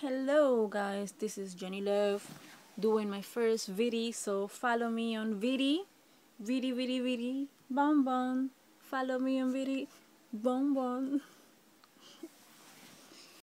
hello guys. This is Yenny Love doing my first video so follow me on Viddy Viddy Viddy Viddy Bon Bon follow me on Viddy Bon Bon